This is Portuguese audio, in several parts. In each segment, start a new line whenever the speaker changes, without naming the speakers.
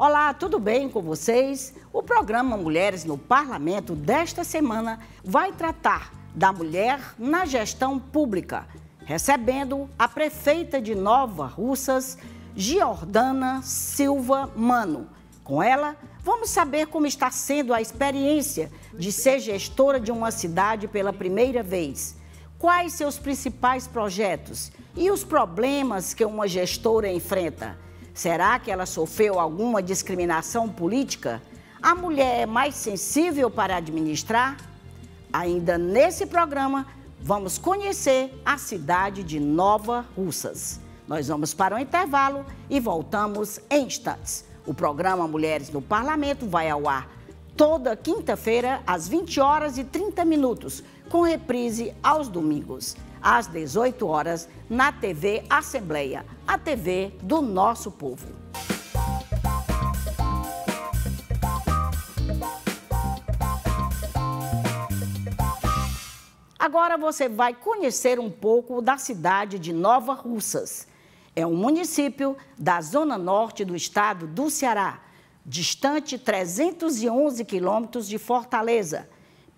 Olá, tudo bem com vocês? O programa Mulheres no Parlamento desta semana vai tratar da mulher na gestão pública, recebendo a prefeita de Nova Russas, Giordana Silva Mano. Com ela, vamos saber como está sendo a experiência de ser gestora de uma cidade pela primeira vez. Quais seus principais projetos e os problemas que uma gestora enfrenta? Será que ela sofreu alguma discriminação política? A mulher é mais sensível para administrar? Ainda nesse programa, vamos conhecer a cidade de Nova Russas. Nós vamos para o intervalo e voltamos em instantes. O programa Mulheres no Parlamento vai ao ar toda quinta-feira, às 20 horas e 30 minutos, com reprise aos domingos às 18 horas, na TV Assembleia, a TV do nosso povo. Agora você vai conhecer um pouco da cidade de Nova Russas. É um município da zona norte do estado do Ceará, distante 311 quilômetros de Fortaleza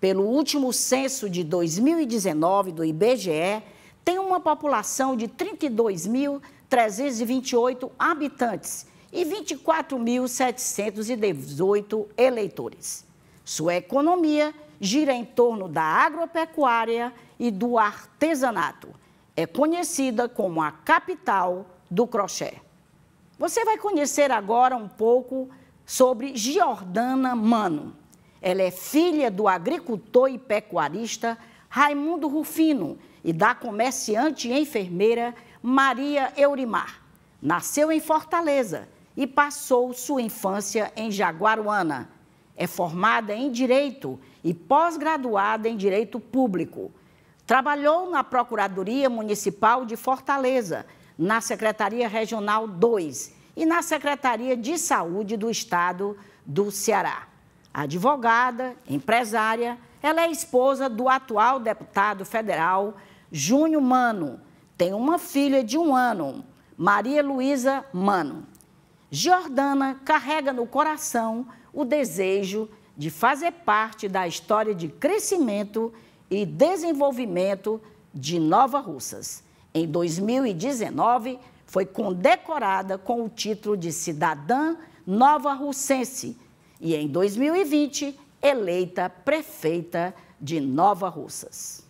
pelo último censo de 2019 do IBGE, tem uma população de 32.328 habitantes e 24.718 eleitores. Sua economia gira em torno da agropecuária e do artesanato. É conhecida como a capital do crochê. Você vai conhecer agora um pouco sobre Giordana Mano. Ela é filha do agricultor e pecuarista Raimundo Rufino e da comerciante e enfermeira Maria Eurimar. Nasceu em Fortaleza e passou sua infância em Jaguaruana. É formada em Direito e pós-graduada em Direito Público. Trabalhou na Procuradoria Municipal de Fortaleza, na Secretaria Regional 2 e na Secretaria de Saúde do Estado do Ceará. Advogada, empresária, ela é esposa do atual deputado federal Júnior Mano. Tem uma filha de um ano, Maria Luísa Mano. Jordana carrega no coração o desejo de fazer parte da história de crescimento e desenvolvimento de Nova Russas. Em 2019, foi condecorada com o título de cidadã nova russense e, em 2020, eleita prefeita de Nova Russas.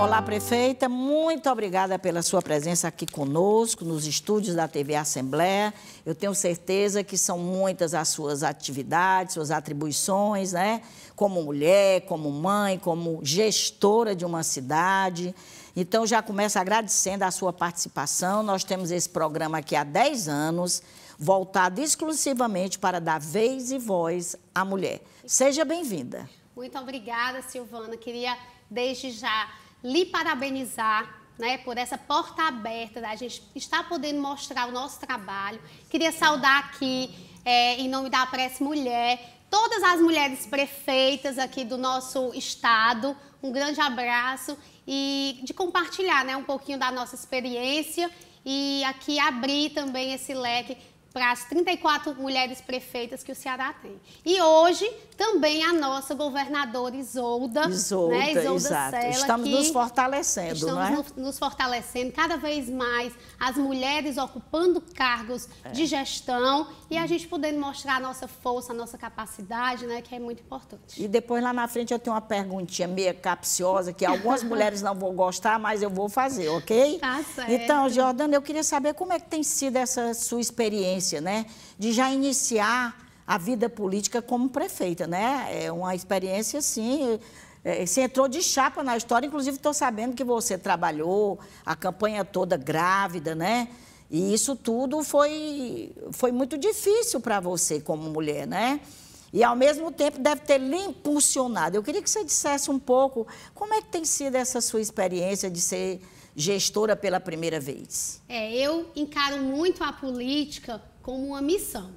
Olá, prefeita, muito obrigada pela sua presença aqui conosco, nos estúdios da TV Assembleia. Eu tenho certeza que são muitas as suas atividades, suas atribuições, né? Como mulher, como mãe, como gestora de uma cidade. Então, já começo agradecendo a sua participação. Nós temos esse programa aqui há 10 anos, voltado exclusivamente para dar vez e voz à mulher. Seja bem-vinda.
Muito obrigada, Silvana. Queria, desde já, lhe parabenizar né, por essa porta aberta da gente estar podendo mostrar o nosso trabalho. Queria saudar aqui, é, em nome da Prece Mulher, todas as mulheres prefeitas aqui do nosso estado. Um grande abraço e de compartilhar né, um pouquinho da nossa experiência e aqui abrir também esse leque para as 34 mulheres prefeitas que o Ceará tem. E hoje também a nossa governadora Isolda.
Isolda, né? Isolda exato. Sela, estamos nos fortalecendo,
estamos
não é?
Estamos nos fortalecendo cada vez mais, as mulheres ocupando cargos é. de gestão e a gente podendo mostrar a nossa força, a nossa capacidade, né, que é muito importante.
E depois lá na frente eu tenho uma perguntinha meio capciosa que algumas mulheres não vão gostar, mas eu vou fazer, ok?
Tá certo.
Então, Jordana, eu queria saber como é que tem sido essa sua experiência, né, de já iniciar a vida política como prefeita, né? É uma experiência assim. É, você entrou de chapa na história, inclusive estou sabendo que você trabalhou a campanha toda grávida, né? E isso tudo foi, foi muito difícil para você como mulher, né? E ao mesmo tempo deve ter lhe impulsionado. Eu queria que você dissesse um pouco como é que tem sido essa sua experiência de ser gestora pela primeira vez.
É, eu encaro muito a política como uma missão,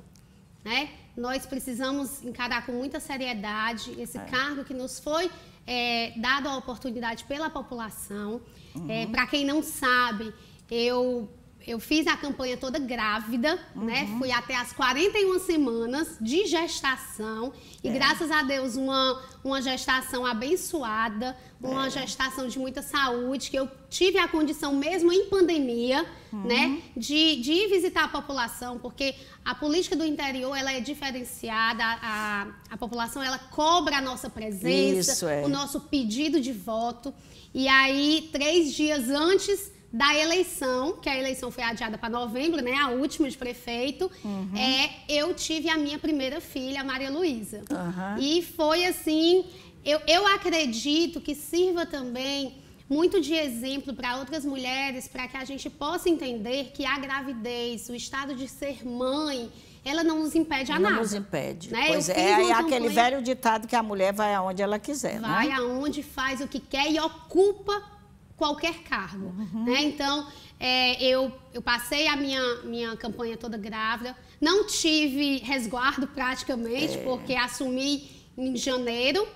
né? Nós precisamos encarar com muita seriedade esse é. cargo que nos foi é, dado a oportunidade pela população. Uhum. É, Para quem não sabe, eu eu fiz a campanha toda grávida, uhum. né? Fui até as 41 semanas de gestação. E é. graças a Deus, uma, uma gestação abençoada, uma é. gestação de muita saúde, que eu tive a condição, mesmo em pandemia, uhum. né? De, de ir visitar a população, porque a política do interior, ela é diferenciada, a, a população, ela cobra a nossa presença, Isso, é. o nosso pedido de voto. E aí, três dias antes da eleição, que a eleição foi adiada para novembro, né? A última de prefeito, uhum. é, eu tive a minha primeira filha, a Maria Luísa. Uhum. E foi assim, eu, eu acredito que sirva também muito de exemplo para outras mulheres, para que a gente possa entender que a gravidez, o estado de ser mãe, ela não nos impede a
não
nada.
Não nos impede. Né? Pois é, é aquele velho ditado que a mulher vai aonde ela quiser.
Né? Vai né? aonde faz o que quer e ocupa qualquer cargo. Uhum. Né? Então, é, eu, eu passei a minha, minha campanha toda grávida, não tive resguardo praticamente, é. porque assumi em janeiro.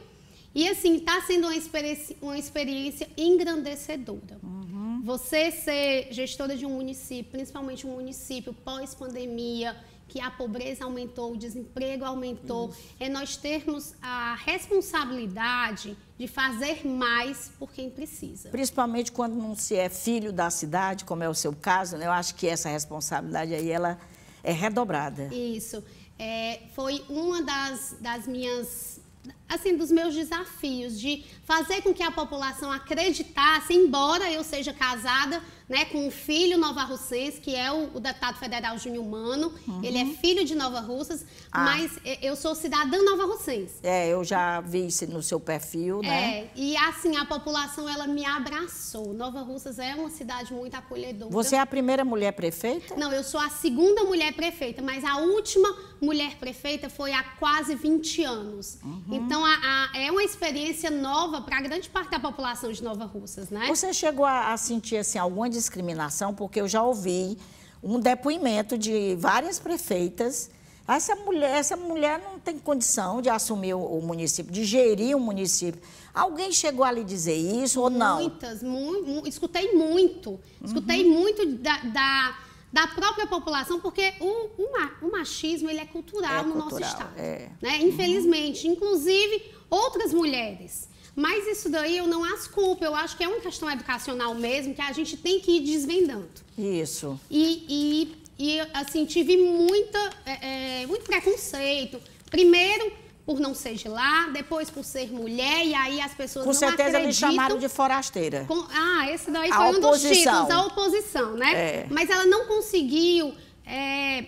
E assim, está sendo uma experiência, uma experiência engrandecedora. Uhum. Você ser gestora de um município, principalmente um município pós-pandemia, que a pobreza aumentou, o desemprego aumentou, Isso. é nós termos a responsabilidade de fazer mais por quem precisa.
Principalmente quando não se é filho da cidade, como é o seu caso, né? eu acho que essa responsabilidade aí ela é redobrada.
Isso. É, foi uma das, das minhas assim, dos meus desafios, de fazer com que a população acreditasse, embora eu seja casada né, com um filho novarrucense, que é o, o deputado federal Júnior Mano, uhum. ele é filho de Nova Russas, ah. mas eu sou cidadã novarrucense.
É, eu já vi isso no seu perfil, né?
É, e assim, a população, ela me abraçou. Nova Russas é uma cidade muito acolhedora.
Você é a primeira mulher prefeita?
Não, eu sou a segunda mulher prefeita, mas a última mulher prefeita foi há quase 20 anos. Uhum. Então, a, a, é uma experiência nova para grande parte da população de Nova Russas, né?
Você chegou a, a sentir assim, alguma discriminação? Porque eu já ouvi um depoimento de várias prefeitas. Essa mulher, essa mulher não tem condição de assumir o, o município, de gerir o município. Alguém chegou a lhe dizer isso ou não?
Muitas, mu, mu, escutei muito. Uhum. Escutei muito da, da da própria população, porque o, o, o machismo ele é cultural é no cultural, nosso estado. É. Né? Infelizmente, uhum. inclusive outras mulheres. Mas isso daí eu não as culpo, eu acho que é uma questão educacional mesmo, que a gente tem que ir desvendando.
Isso.
E, e, e assim, tive muita, é, é muito preconceito. Primeiro, por não ser de lá, depois por ser mulher, e aí as pessoas
Com
não
certeza
acreditam.
me chamaram de forasteira.
Com, ah, esse daí a foi oposição. um dos títulos, a oposição, né? É. Mas ela não conseguiu é,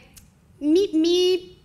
me, me,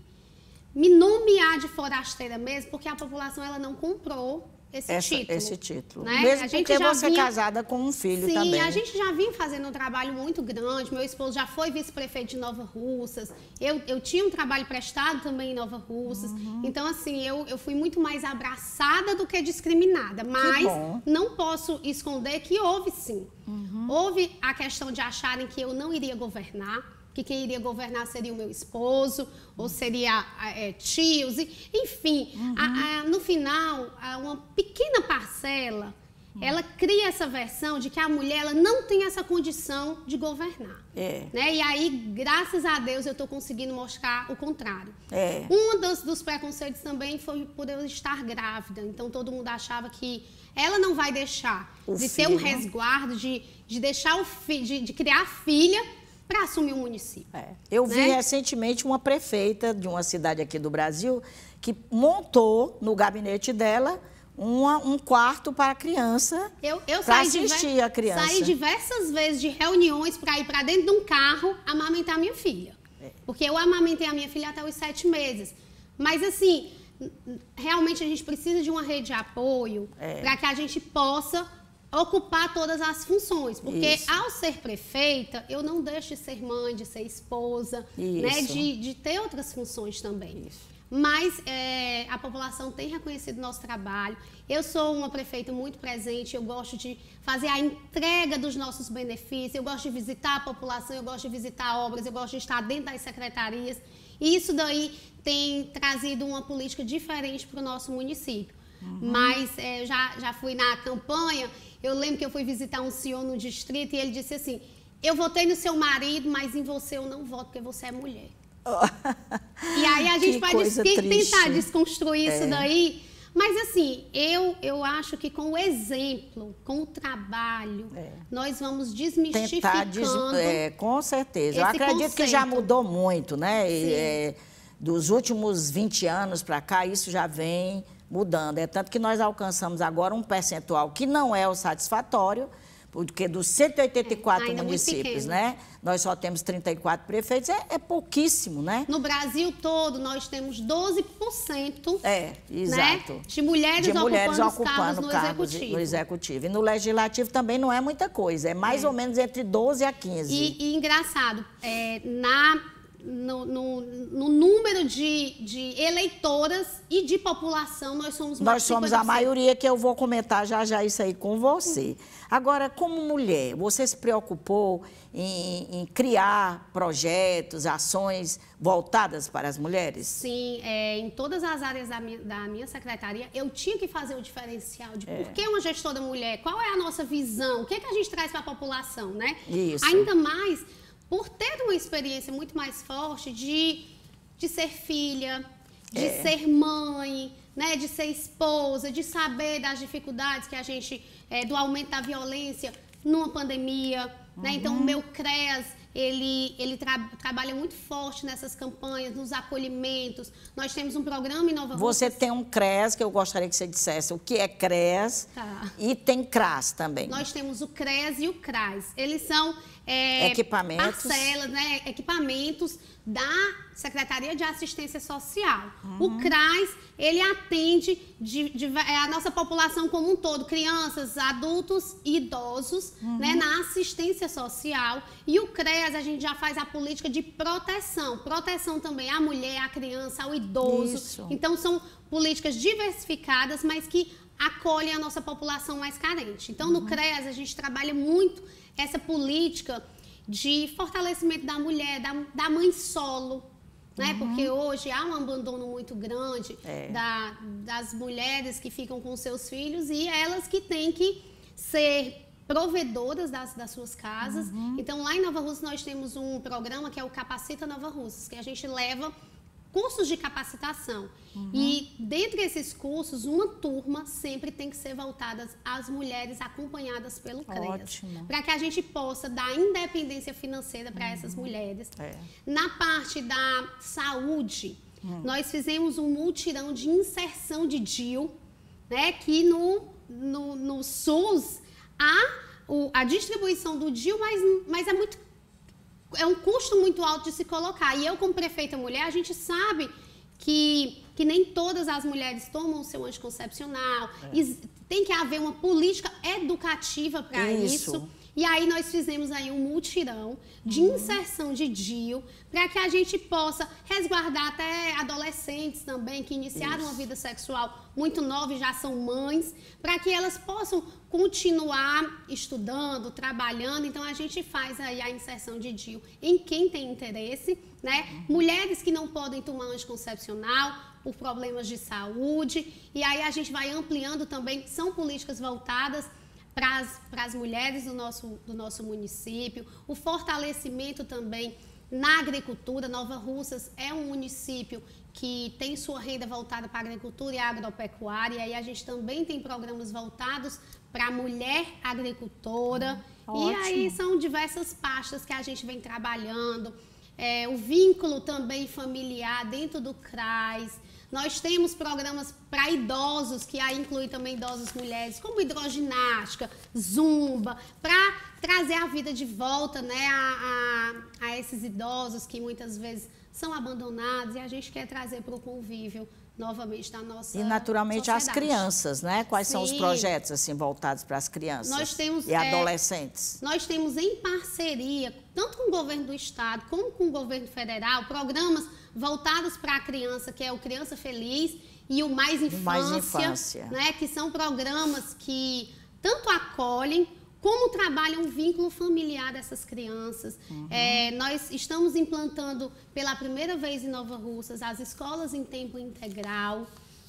me nomear de forasteira mesmo, porque a população ela não comprou esse Essa,
título. Esse título. Né? Mesmo a gente porque você é vinha... é casada com um filho
Sim,
também. Sim,
a gente já vinha fazendo um trabalho muito grande. Meu esposo já foi vice-prefeito de Nova Russas. Eu, eu tinha um trabalho prestado também em Nova Russas. Uhum. Então, assim, eu, eu fui muito mais abraçada do que discriminada. Mas não posso esconder que houve sim. Uhum. Houve a questão de acharem que eu não iria governar que quem iria governar seria o meu esposo, ou seria é, tios, enfim. Uhum. A, a, no final, a, uma pequena parcela, uhum. ela cria essa versão de que a mulher ela não tem essa condição de governar. É. Né? E aí, graças a Deus, eu estou conseguindo mostrar o contrário. É. Um dos, dos preconceitos também foi por eu estar grávida. Então, todo mundo achava que ela não vai deixar o de filho. ter um resguardo, de, de deixar o filho, de, de criar filha para assumir o município. É.
Eu né? vi recentemente uma prefeita de uma cidade aqui do Brasil que montou no gabinete dela uma, um quarto para a criança
eu, eu
para assistir a criança.
Saí diversas vezes de reuniões para ir para dentro de um carro amamentar minha filha. É. Porque eu amamentei a minha filha até os sete meses. Mas assim, realmente a gente precisa de uma rede de apoio é. para que a gente possa ocupar todas as funções. Porque Isso. ao ser prefeita, eu não deixo de ser mãe, de ser esposa, né, de, de ter outras funções também. Isso. Mas é, a população tem reconhecido nosso trabalho. Eu sou uma prefeita muito presente, eu gosto de fazer a entrega dos nossos benefícios, eu gosto de visitar a população, eu gosto de visitar obras, eu gosto de estar dentro das secretarias. E isso daí tem trazido uma política diferente para o nosso município. Uhum. Mas é, já, já fui na campanha eu lembro que eu fui visitar um senhor no distrito e ele disse assim: eu votei no seu marido, mas em você eu não voto porque você é mulher. e aí a gente vai des tentar desconstruir é. isso daí. Mas assim, eu, eu acho que com o exemplo, com o trabalho, é. nós vamos desmistificando. Des...
É, com certeza. Eu acredito conceito. que já mudou muito, né? É, dos últimos 20 anos para cá, isso já vem mudando. É tanto que nós alcançamos agora um percentual que não é o satisfatório, porque dos 184 é, municípios, né? Nós só temos 34 prefeitos, é, é, pouquíssimo, né?
No Brasil todo, nós temos 12%
é, exato.
Né, de mulheres, de mulheres ocupando, ocupando cargos, no, executivo.
no executivo. E no legislativo também não é muita coisa, é mais é. ou menos entre 12 a 15.
E, e engraçado, é, na no, no, no, número de, de eleitoras e de população, nós somos
Nós somos a maioria, que eu vou comentar já já isso aí com você. Agora, como mulher, você se preocupou em, em criar projetos, ações voltadas para as mulheres?
Sim, é, em todas as áreas da minha, da minha, secretaria, eu tinha que fazer o diferencial de é. por que uma gestora mulher, qual é a nossa visão, o que, é que a gente traz para a população, né?
Isso.
Ainda mais por ter uma experiência muito mais forte de, de ser filha, de é. ser mãe, né, de ser esposa, de saber das dificuldades que a gente, é, do aumento da violência numa pandemia. Uhum. Né? Então, o uhum. meu CREAS, ele, ele tra trabalha muito forte nessas campanhas, nos acolhimentos. Nós temos um programa em Nova
Você tem um CREAS, que eu gostaria que você dissesse o que é CREAS, tá. e tem CRAS também.
Nós temos o CREAS e o CRAS. Eles são é,
equipamentos.
parcelas, né, equipamentos da Secretaria de Assistência Social. Uhum. O CRAS, ele atende de, de, é a nossa população como um todo, crianças, adultos e idosos, uhum. né, na assistência social. E o CREAS, a gente já faz a política de proteção. Proteção também à mulher, à criança, ao idoso. Isso. Então, são políticas diversificadas, mas que acolhem a nossa população mais carente. Então, uhum. no CREAS, a gente trabalha muito essa política de fortalecimento da mulher, da, da mãe solo, né? Uhum. Porque hoje há um abandono muito grande é. da, das mulheres que ficam com seus filhos e elas que têm que ser provedoras das, das suas casas. Uhum. Então, lá em Nova Rússia, nós temos um programa que é o Capacita Nova Rússia, que a gente leva cursos de capacitação. Uhum. E dentre esses cursos, uma turma sempre tem que ser voltada às mulheres acompanhadas pelo CREAS. Para que a gente possa dar independência financeira para uhum. essas mulheres. É. Na parte da saúde, uhum. nós fizemos um multirão de inserção de DIL, né, que no, no, no SUS há o, a distribuição do DIL, mas, mas é muito é um custo muito alto de se colocar. E eu, como prefeita mulher, a gente sabe que, que nem todas as mulheres tomam o seu anticoncepcional. É. Tem que haver uma política educativa para isso. isso. E aí nós fizemos aí um multirão de uhum. inserção de DIU para que a gente possa resguardar até adolescentes também que iniciaram Isso. uma vida sexual muito nova e já são mães, para que elas possam continuar estudando, trabalhando. Então a gente faz aí a inserção de DIU em quem tem interesse, né? Uhum. Mulheres que não podem tomar anticoncepcional, por problemas de saúde. E aí a gente vai ampliando também, são políticas voltadas para as mulheres do nosso, do nosso município, o fortalecimento também na agricultura. Nova Russas é um município que tem sua renda voltada para a agricultura e a agropecuária, e aí a gente também tem programas voltados para a mulher agricultora. E aí são diversas pastas que a gente vem trabalhando. É, o vínculo também familiar dentro do CRAS, nós temos programas para idosos, que aí inclui também idosos mulheres, como hidroginástica, zumba, para trazer a vida de volta né, a, a, a esses idosos que muitas vezes são abandonados e a gente quer trazer para o convívio novamente da nossa
E naturalmente
sociedade.
as crianças, né? Quais Sim. são os projetos assim voltados para as crianças nós temos, e é, adolescentes?
Nós temos em parceria, tanto com o governo do estado como com o governo federal, programas voltados para a criança, que é o Criança Feliz e o Mais Infância, Mais Infância. Né, que são programas que tanto acolhem como trabalham o vínculo familiar dessas crianças. Uhum. É, nós estamos implantando pela primeira vez em Nova Russas as escolas em tempo integral.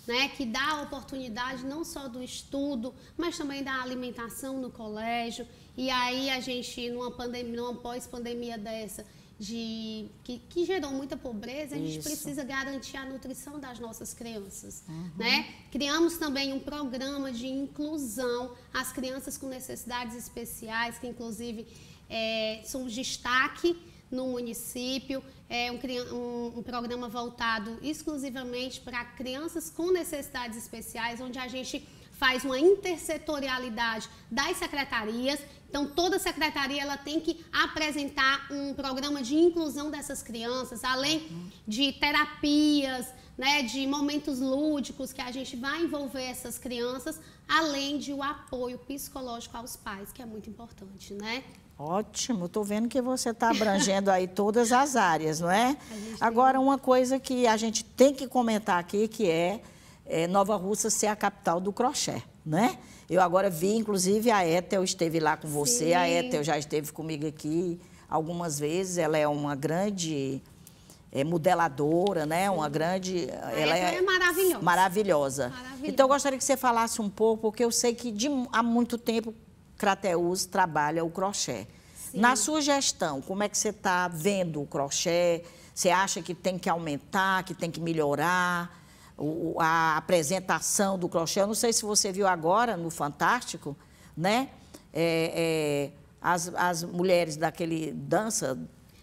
né, que dá a oportunidade não só do estudo, mas também da alimentação no colégio. E aí a gente, numa pandemia, numa pós-pandemia dessa, de, que, que, gerou muita pobreza, a gente Isso. precisa garantir a nutrição das nossas crianças. Uhum. Né? Criamos também um programa de inclusão às crianças com necessidades especiais, que inclusive é, são destaque no município. É um, um, um programa voltado exclusivamente para crianças com necessidades especiais, onde a gente faz uma intersetorialidade das secretarias. Então, toda secretaria ela tem que apresentar um programa de inclusão dessas crianças, além de terapias, né, de momentos lúdicos que a gente vai envolver essas crianças, além de o apoio psicológico aos pais, que é muito importante, né?
Ótimo, estou vendo que você está abrangendo aí todas as áreas, não é? Agora, uma coisa que a gente tem que comentar aqui, que é é, Nova Russa ser a capital do crochê, né? Eu agora vi, inclusive, a Ethel esteve lá com você, Sim. a Ethel já esteve comigo aqui algumas vezes, ela é uma grande é, modeladora, né? Uma grande.
A ela é, é maravilhosa.
maravilhosa. Maravilhosa. Então, eu gostaria que você falasse um pouco, porque eu sei que de, há muito tempo Crateus trabalha o crochê. Sim. Na sua gestão, como é que você está vendo o crochê? Você acha que tem que aumentar, que tem que melhorar? O, a apresentação do crochê. Eu não sei se você viu agora no Fantástico, né? É, é, as, as mulheres daquele dança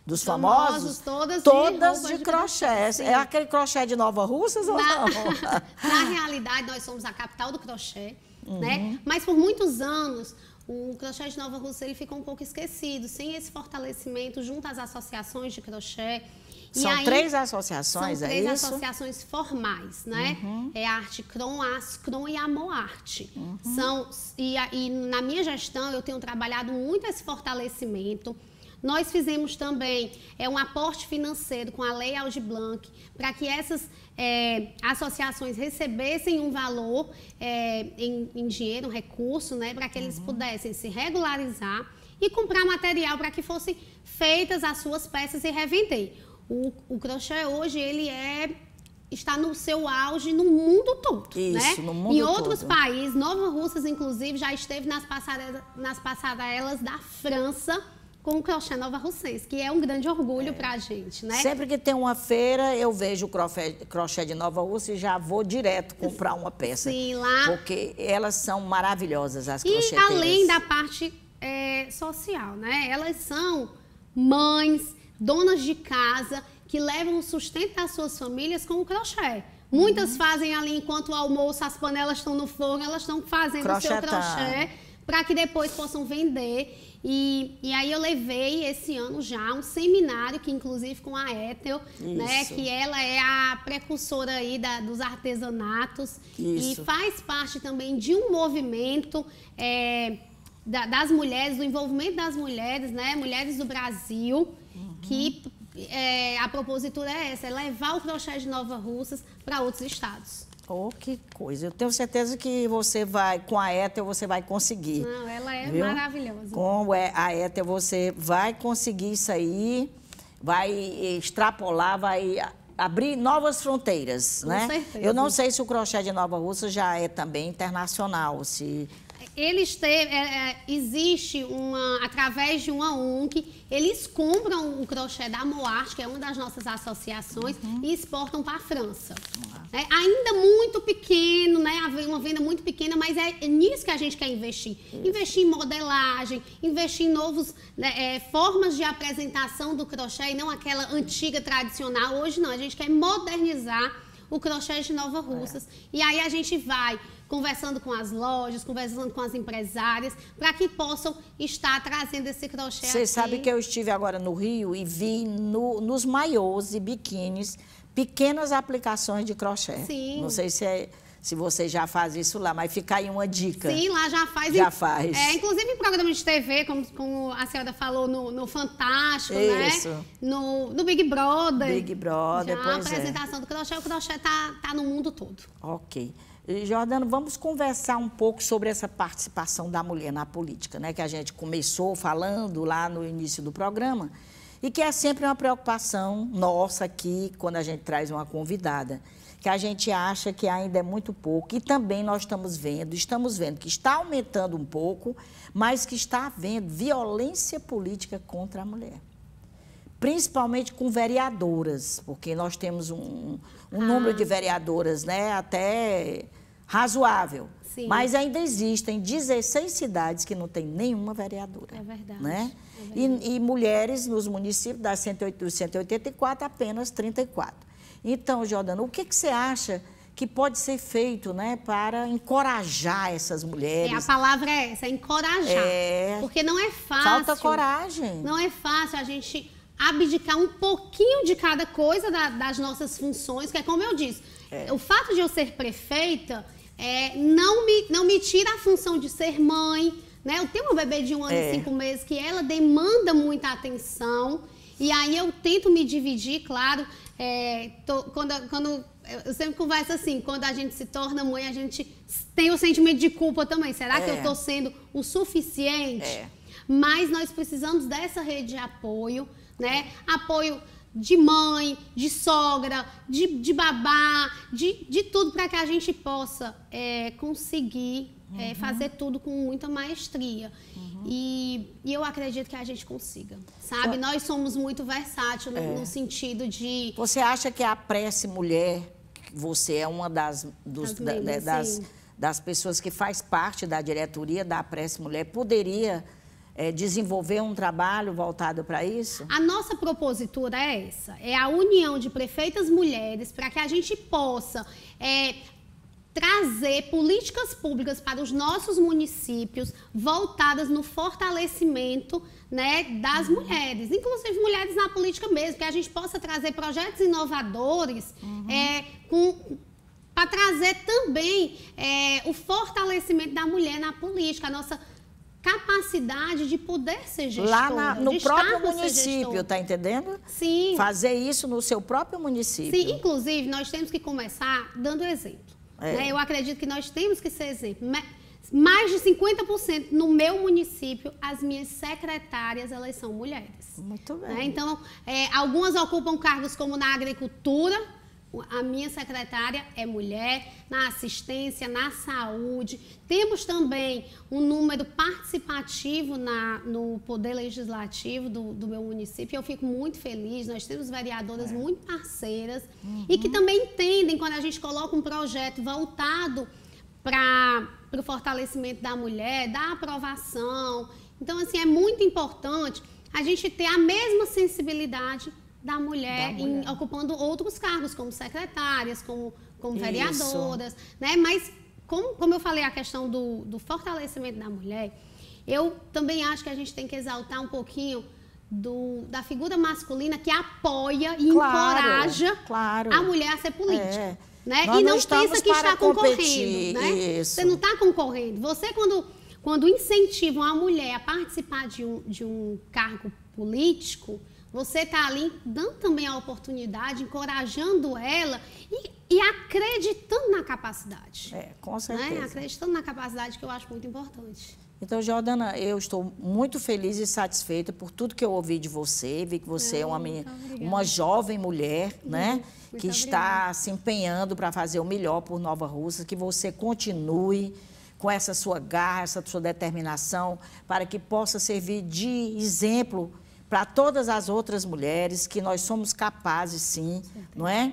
dos famosos,
famosos todas,
todas de, de crochê. É aquele crochê de Nova Russas ou
não? Na realidade, nós somos a capital do crochê, uhum. né? Mas por muitos anos o crochê de Nova Rússia ele ficou um pouco esquecido, sem esse fortalecimento junto às associações de crochê.
São aí, três associações,
são
é
três
isso?
associações formais, né? Uhum. É a Arte Cron, a Ascron e a Moarte. Uhum. São, e, e na minha gestão eu tenho trabalhado muito esse fortalecimento. Nós fizemos também é, um aporte financeiro com a Lei Aldi Blanc para que essas é, associações recebessem um valor é, em, em, dinheiro, um recurso, né, para que eles uhum. pudessem se regularizar e comprar material para que fossem feitas as suas peças e revender. O, o crochê hoje ele é está no seu auge no mundo todo,
Isso,
né?
no mundo
Em outros
todo.
países, Nova Russas inclusive já esteve nas passarelas, nas passarelas da França com o crochê Nova Russense, que é um grande orgulho é. para a gente, né?
Sempre que tem uma feira, eu vejo o crochê, crochê de Nova Rússia e já vou direto comprar uma peça.
Sim, lá.
Porque elas são maravilhosas, as crocheteiras.
E além da parte é, social, né? Elas são mães, donas de casa, que levam o sustento das suas famílias com o crochê. Muitas uhum. fazem ali enquanto o almoço, as panelas estão no forno, elas estão fazendo o seu crochê para que depois possam vender. E, e aí eu levei esse ano já um seminário, que inclusive com a Ethel, né? Que ela é a precursora aí da, dos artesanatos. Isso. E faz parte também de um movimento é, da, das mulheres, do envolvimento das mulheres, né? Mulheres do Brasil, uhum. que é, a propositura é essa, é levar o crochê de Nova Russas para outros estados.
Oh, que coisa. Eu tenho certeza que você vai, com a Ethel, você vai conseguir.
Não, ela é viu? maravilhosa.
Com a Ethel, você vai conseguir isso aí, vai extrapolar, vai abrir novas fronteiras,
com
né?
Certeza.
Eu não sei se o crochê de Nova Rússia já é também internacional, se
eles teve, é, é, existe uma, através de uma ONG, eles compram o crochê da Moarte, que é uma das nossas associações, uhum. e exportam para a França. É, ainda muito pequeno, né? Uma venda muito pequena, mas é nisso que a gente quer investir. Isso. Investir em modelagem, investir em novas né, é, formas de apresentação do crochê e não aquela antiga tradicional. Hoje não, a gente quer modernizar o crochê de Nova Russas. É. E aí a gente vai conversando com as lojas, conversando com as empresárias, para que possam estar trazendo esse crochê
Você sabe que eu estive agora no Rio e vi no, nos maiôs e biquínis pequenas aplicações de crochê.
Sim.
Não sei se é se você já faz isso lá, mas fica aí uma dica.
Sim, lá já faz.
Já faz.
É, inclusive em programa de TV, como, como a senhora falou, no, no Fantástico,
isso.
né? No, no Big Brother.
Big Brother,
já
pois
a apresentação
é.
do crochê, o crochê tá, tá no mundo todo.
Ok. Jordano, vamos conversar um pouco sobre essa participação da mulher na política, né? Que a gente começou falando lá no início do programa. e que é sempre uma preocupação nossa aqui, quando a gente traz uma convidada, que a gente acha que ainda é muito pouco, e também nós estamos vendo, estamos vendo que está aumentando um pouco, mas que está havendo violência política contra a mulher. Principalmente com vereadoras, porque nós temos um, um ah. número de vereadoras né, até razoável. Sim. Mas ainda existem 16 cidades que não tem nenhuma vereadora.
É verdade.
Né? É verdade. E, e, mulheres nos municípios das 184, apenas 34. Então, Jordana, o que, que você acha que pode ser feito né, para encorajar essas mulheres?
É, a palavra é essa, é encorajar. É... Porque não é fácil.
Falta coragem.
Não é fácil a gente abdicar um pouquinho de cada coisa da, das nossas funções, que é como eu disse. É. O fato de eu ser prefeita é, não, me, não me tira a função de ser mãe. Né? Eu tenho uma bebê de um ano é. e cinco meses que ela demanda muita atenção. E aí eu tento me dividir, claro. É, tô, quando, quando eu sempre converso assim, quando a gente se torna mãe, a gente tem o sentimento de culpa também. Será que eu estou é. sendo o suficiente? É. Mas nós precisamos dessa rede de apoio, né? Apoio de mãe, de sogra, de, de babá, de, de tudo para que a gente possa é, conseguir é, uhum. fazer tudo com muita maestria. Uhum. E, e, eu acredito que a gente consiga, sabe? Nós somos muito versáteis no, é. no, sentido de...
Você acha que a prece mulher, você é uma das, dos, das, da, né, das, das pessoas que faz parte da diretoria da prece mulher, poderia é, desenvolver um trabalho voltado para isso?
A nossa propositura é essa: é a união de prefeitas mulheres para que a gente possa é, trazer políticas públicas para os nossos municípios voltadas no fortalecimento né, das uhum. mulheres, inclusive mulheres na política mesmo, que a gente possa trazer projetos inovadores uhum. é, para trazer também é, o fortalecimento da mulher na política, a nossa capacidade de poder ser gestora.
Lá na, no próprio município, tá entendendo?
Sim.
Fazer isso no seu próprio município.
Sim, inclusive nós temos que começar dando exemplo. É. Né? Eu acredito que nós temos que ser exemplo. Mais de 50% no meu município, as minhas secretárias, elas são mulheres.
Muito bem.
Né? Então, é, algumas ocupam cargos como na agricultura, a minha secretária é mulher, na assistência, na saúde. Temos também um número participativo na, no Poder Legislativo do, do meu município. Eu fico muito feliz. Nós temos vereadoras é. muito parceiras uhum. e que também entendem quando a gente coloca um projeto voltado para o fortalecimento da mulher, da aprovação. Então, assim, é muito importante a gente ter a mesma sensibilidade da mulher, da mulher. Em, ocupando outros cargos, como secretárias, como, como vereadoras, né? Mas, como, como eu falei, a questão do, do fortalecimento da mulher, eu também acho que a gente tem que exaltar um pouquinho do, da figura masculina que apoia e claro, encoraja
claro.
a mulher a ser política. É. Né? e não, não pensa que está concorrendo. Né? Isso. Você não está concorrendo. Você, quando, quando incentiva uma mulher a participar de um, de um cargo político, você está ali dando também a oportunidade, encorajando ela e, e acreditando na capacidade.
É, com certeza.
Né? Acreditando na capacidade, que eu acho muito importante.
Então, Jordana, eu estou muito feliz e satisfeita por tudo que eu ouvi de você. Vi que você é, é uma, uma jovem mulher, uhum, né? Que obrigada. está se empenhando para fazer o melhor por Nova Rússia. Que você continue com essa sua garra, essa sua determinação, para que possa servir de exemplo para todas as outras mulheres que nós somos capazes, sim, não é?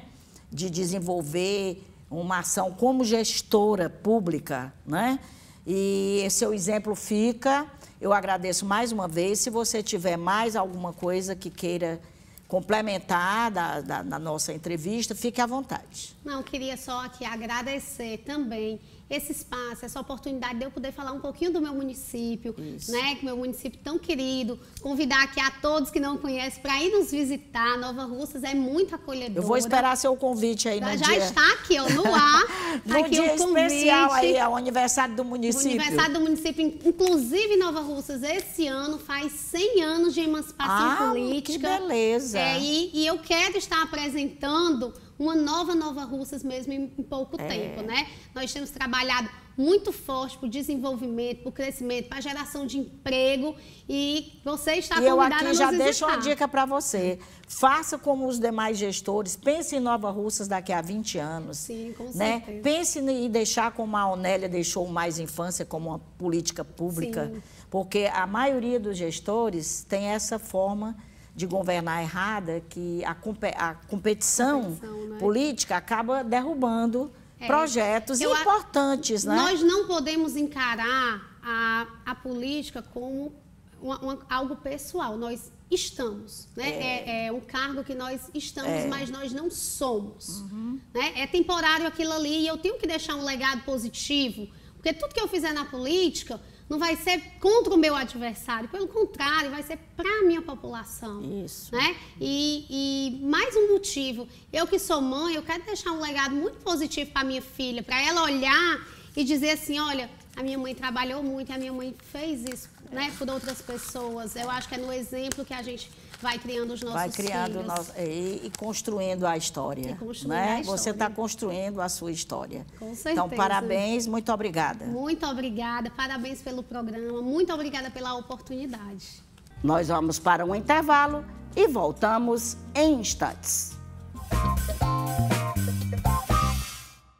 De desenvolver uma ação como gestora pública, né? E esse seu exemplo fica. Eu agradeço mais uma vez. Se você tiver mais alguma coisa que queira complementar da, da, da nossa entrevista, fique à vontade.
Não, queria só aqui agradecer também esse espaço, essa oportunidade de eu poder falar um pouquinho do meu município, Isso. né? Que meu município tão querido. Convidar aqui a todos que não conhecem para ir nos visitar. Nova Russas é muito acolhedora.
Eu vou esperar seu convite aí no
já
dia.
Já está aqui, ó, no ar.
no
aqui
dia especial aí, é o aniversário do município. O
aniversário do município, inclusive Nova Russas, esse ano faz 100 anos de emancipação
ah,
política.
Que beleza.
É, e, e eu quero estar apresentando uma nova Nova Russas mesmo em, em pouco é. tempo, né? Nós temos trabalhado muito forte para o desenvolvimento, para o crescimento, para a geração de emprego e você está e convidada
eu aqui já deixo uma dica para você. Faça como os demais gestores, pense em Nova Russas daqui a 20 anos.
Sim, com
né?
certeza.
Pense em deixar como a Onélia deixou mais infância como uma política pública, Sim. porque a maioria dos gestores tem essa forma de governar errada que a, a competição, competição né? política acaba derrubando é. projetos Eu, importantes, né?
Nós não podemos encarar a, a política como uma, uma, algo pessoal. Nós estamos, né? É, é, é um cargo que nós estamos, é. mas nós não somos. Uhum. Né? É temporário aquilo ali e eu tenho que deixar um legado positivo, porque tudo que eu fizer na política não vai ser contra o meu adversário, pelo contrário, vai ser para a minha população.
Isso.
Né? E, e, mais um motivo, eu que sou mãe, eu quero deixar um legado muito positivo para minha filha, para ela olhar e dizer assim, olha, a minha mãe trabalhou muito a minha mãe fez isso né, por outras pessoas. Eu acho que é no exemplo que a gente vai criando os nossos
vai criando
filhos.
No... E, e, construindo a história. E construindo né? a história. Você está construindo a sua história.
Com certeza.
Então, parabéns, muito obrigada.
Muito obrigada, parabéns pelo programa, muito obrigada pela oportunidade.
Nós vamos para um intervalo e voltamos em instantes.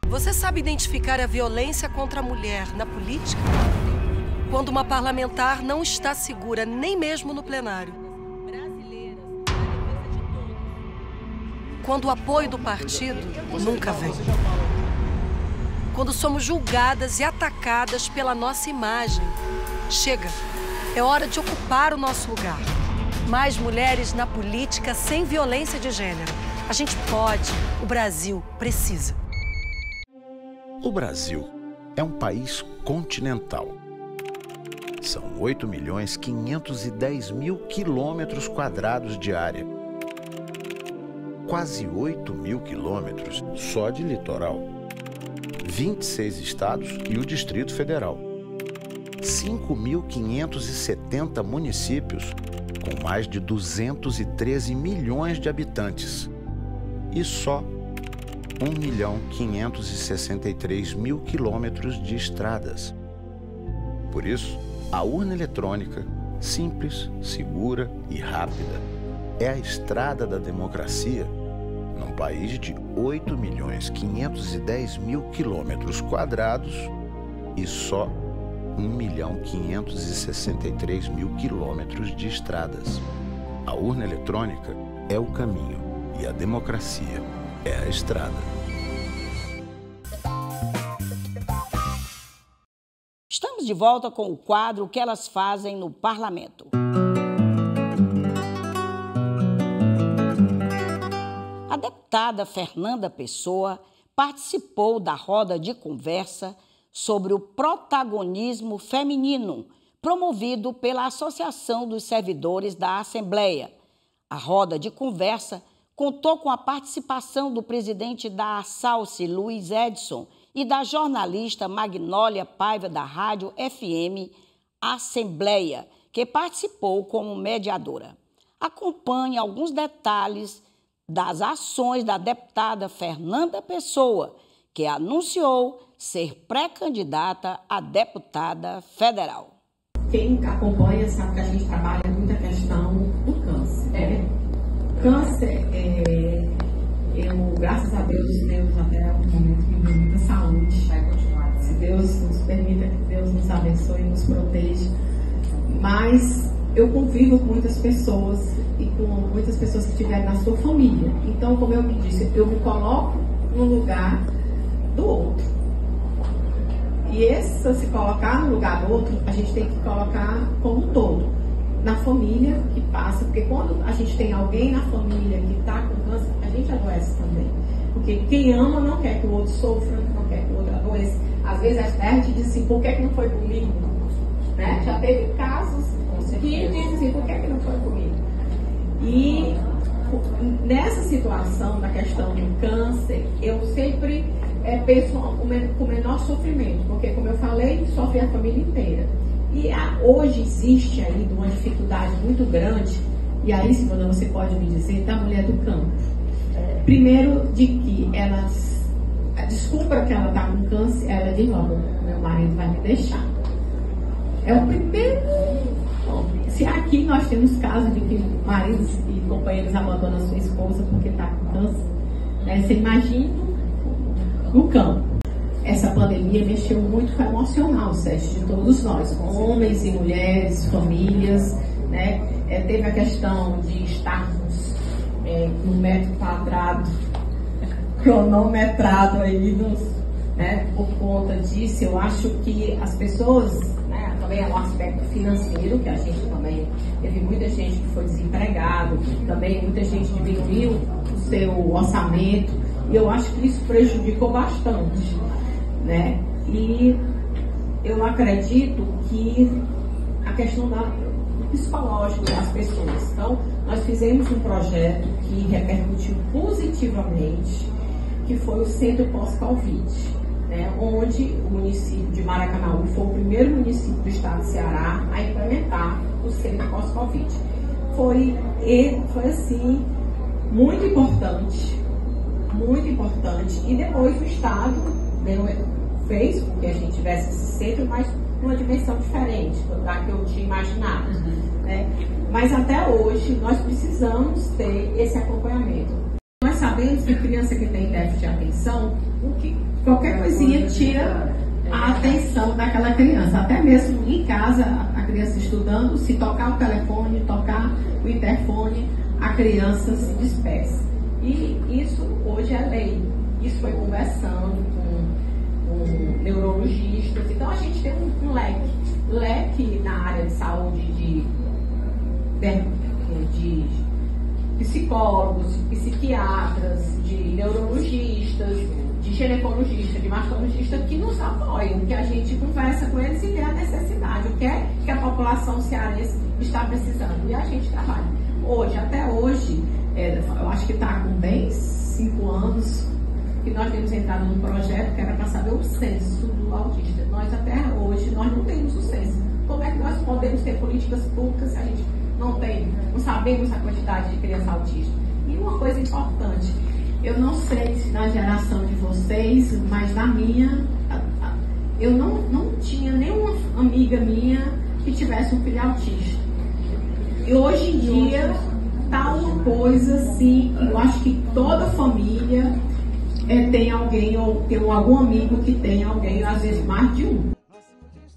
Você sabe identificar a violência contra a mulher na política? Quando uma parlamentar não está segura nem mesmo no plenário. Quando o apoio do partido nunca vem. Quando somos julgadas e atacadas pela nossa imagem. Chega, é hora de ocupar o nosso lugar. Mais mulheres na política sem violência de gênero. A gente pode, o Brasil precisa.
O Brasil é um país continental são 8 milhões 510 mil quilômetros quadrados de área. Quase 8 mil quilômetros só de litoral. 26 estados e o Distrito Federal. 5.570 municípios com mais de 213 milhões de habitantes. E só 1 milhão 563 mil quilômetros de estradas. Por isso, a urna eletrônica, simples, segura e rápida, é a estrada da democracia num país de 8 milhões 510 mil quilômetros quadrados e só 1 milhão 563 mil quilômetros de estradas. A urna eletrônica é o caminho e a democracia é a estrada.
Estamos de volta com o quadro que elas fazem no parlamento. Deputada Fernanda Pessoa participou da roda de conversa sobre o protagonismo feminino promovido pela Associação dos Servidores da Assembleia. A roda de conversa contou com a participação do presidente da ASALCE, Luiz Edson, e da jornalista Magnólia Paiva da Rádio FM Assembleia, que participou como mediadora. Acompanhe alguns detalhes das ações da deputada Fernanda Pessoa, que anunciou ser pré-candidata a deputada federal.
Quem acompanha sabe que a gente trabalha muita questão do câncer. É. Câncer é eu, graças a Deus, temos até o momento vindo muita saúde. Vai continuar. Se Deus nos permita, que Deus nos abençoe e nos proteja. Mas eu convivo com muitas pessoas com muitas pessoas que estiverem na sua família. Então, como eu me disse, eu me coloco no lugar do outro. E esse, se colocar no lugar do outro, a gente tem que colocar como um todo. Na família que passa, porque quando a gente tem alguém na família que está com câncer, gente adoece também. Porque quem ama não quer que o outro sofra, não quer que o outro adoeça. Às vezes a gente diz assim, por que, que não foi comigo? Né? Já teve casos que dizem assim, por que, que não foi comigo? E nessa situação da questão do câncer, eu sempre é, penso com o menor sofrimento, porque como eu falei, sofre a família inteira. E a, hoje existe aí uma dificuldade muito grande, e aí, Simona, você pode me dizer, da mulher do campo. Primeiro, de que elas descubra que ela está com câncer, ela de novo, meu marido vai me deixar. É o primeiro. Se aqui nós temos casos de que maridos e companheiros abandonam sua esposa porque está com câncer, né, você imagina no campo. Essa pandemia mexeu muito com o emocional, Sérgio, de todos nós, homens e mulheres, famílias, né? É, teve a questão de estarmos é, no metro quadrado cronometrado aí nos, né, por conta disso. Eu acho que as pessoas, também é um aspecto financeiro, que a gente também teve muita gente que foi desempregado, também muita gente diminuiu o seu orçamento, e eu acho que isso prejudicou bastante, né? E eu acredito que a questão da, do das pessoas. Então, nós fizemos um projeto que repercutiu positivamente que foi o Centro Pós-Covid, né, onde o município de Maracanaú foi o primeiro município do estado do Ceará a implementar o Centro Pós-Covid. Foi, foi assim, muito importante, muito importante. E depois o Estado deu, fez com que a gente tivesse esse centro, mas numa dimensão diferente da que eu tinha imaginado. Uhum. Né? Mas até hoje nós precisamos ter esse acompanhamento sabemos que criança que tem déficit de atenção, o que, qualquer coisinha tira a atenção daquela criança. Até mesmo em casa, a criança estudando, se tocar o telefone, tocar o interfone, a criança se dispersa. E isso hoje é lei. Isso foi conversando com, com neurologistas. Então a gente tem um, um leque. Leque na área de saúde de, de, de psicólogos, psiquiatras, de neurologistas, de ginecologistas, de mastologistas que nos apoiam, que a gente conversa com eles e vê a necessidade, o que é que a população cearense está precisando. E a gente trabalha. Hoje, até hoje, é, eu acho que está com bem cinco anos que nós temos entrado num projeto que era para saber o censo do autista. Nós até hoje, nós não temos o censo. Como é que nós podemos ter políticas públicas se a gente não tem, não sabemos a quantidade de crianças autistas. E uma coisa importante, eu não sei se na geração de vocês, mas na minha, eu não, não tinha nenhuma amiga minha que tivesse um filho autista. E hoje em dia tá uma coisa assim, eu acho que toda família é, tem alguém ou tem algum amigo que tem alguém, às vezes mais de um.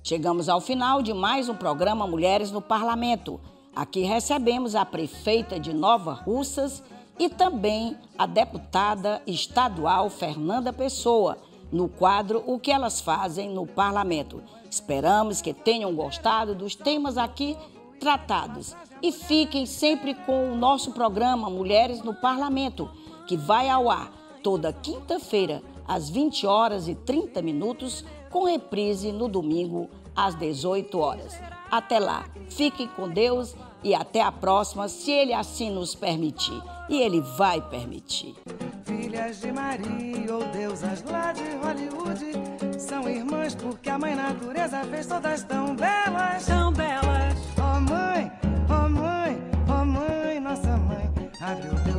Chegamos ao final de mais um programa Mulheres no Parlamento. Aqui recebemos a prefeita de Nova Russas e também a deputada estadual Fernanda Pessoa, no quadro O que elas fazem no parlamento. Esperamos que tenham gostado dos temas aqui tratados e fiquem sempre com o nosso programa Mulheres no Parlamento, que vai ao ar toda quinta-feira às 20 horas e 30 minutos, com reprise no domingo às 18 horas. Até lá, fiquem com Deus e até a próxima, se Ele assim nos permitir. E Ele vai permitir.
Filhas de Maria, ou oh deusas lá de Hollywood, são irmãs porque a Mãe Natureza fez todas tão belas. Tão belas. Oh mãe, oh mãe, oh mãe, nossa mãe, abriu. o teu